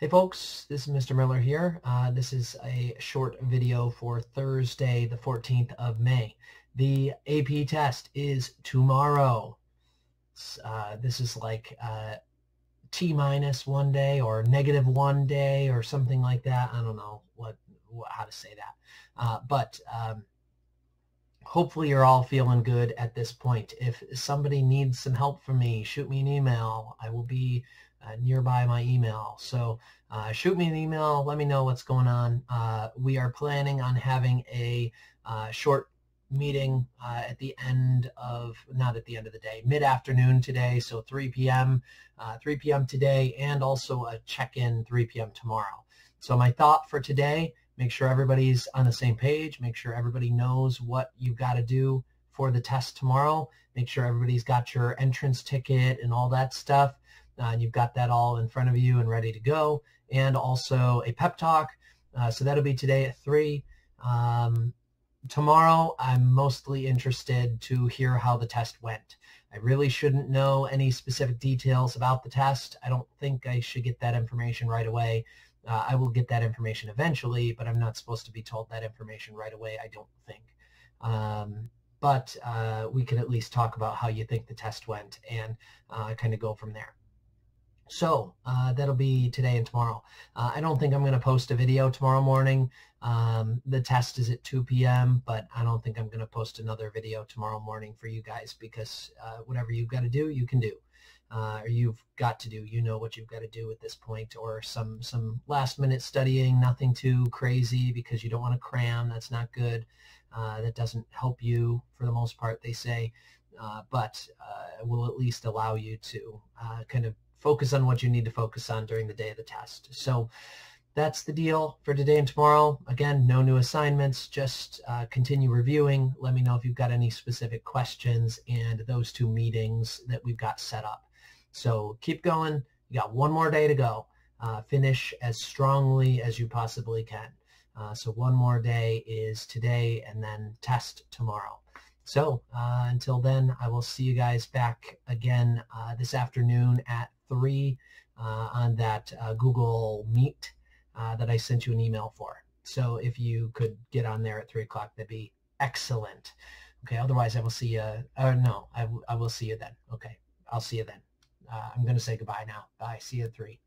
Hey folks, this is Mr. Miller here. Uh, this is a short video for Thursday, the 14th of May. The AP test is tomorrow. Uh, this is like uh, T minus one day or negative one day or something like that. I don't know what, what how to say that. Uh, but um, hopefully you're all feeling good at this point. If somebody needs some help from me, shoot me an email. I will be uh, nearby my email. So uh, shoot me an email. Let me know what's going on. Uh, we are planning on having a uh, short meeting uh, at the end of, not at the end of the day, mid-afternoon today, so 3 p.m., uh, 3 p.m. today, and also a check-in 3 p.m. tomorrow. So my thought for today, make sure everybody's on the same page, make sure everybody knows what you've got to do for the test tomorrow, make sure everybody's got your entrance ticket and all that stuff, uh, and you've got that all in front of you and ready to go, and also a pep talk. Uh, so that'll be today at 3. Um, tomorrow, I'm mostly interested to hear how the test went. I really shouldn't know any specific details about the test. I don't think I should get that information right away. Uh, I will get that information eventually, but I'm not supposed to be told that information right away, I don't think. Um, but uh, we can at least talk about how you think the test went and uh, kind of go from there. So uh, that'll be today and tomorrow. Uh, I don't think I'm going to post a video tomorrow morning. Um, the test is at 2 p.m., but I don't think I'm going to post another video tomorrow morning for you guys because uh, whatever you've got to do, you can do. Uh, or you've got to do. You know what you've got to do at this point, or some some last minute studying, nothing too crazy because you don't want to cram. That's not good. Uh, that doesn't help you for the most part, they say, uh, but will at least allow you to kind of focus on what you need to focus on during the day of the test. So that's the deal for today and tomorrow. Again, no new assignments, just uh, continue reviewing. Let me know if you've got any specific questions and those two meetings that we've got set up. So keep going. You got one more day to go. Uh, finish as strongly as you possibly can. Uh, so one more day is today and then test tomorrow. So uh, until then, I will see you guys back again uh, this afternoon at 3 uh, on that uh, Google Meet uh, that I sent you an email for. So if you could get on there at 3 o'clock, that'd be excellent. Okay, otherwise I will see you, uh, no, I, I will see you then. Okay, I'll see you then. Uh, I'm going to say goodbye now. Bye. See you at 3.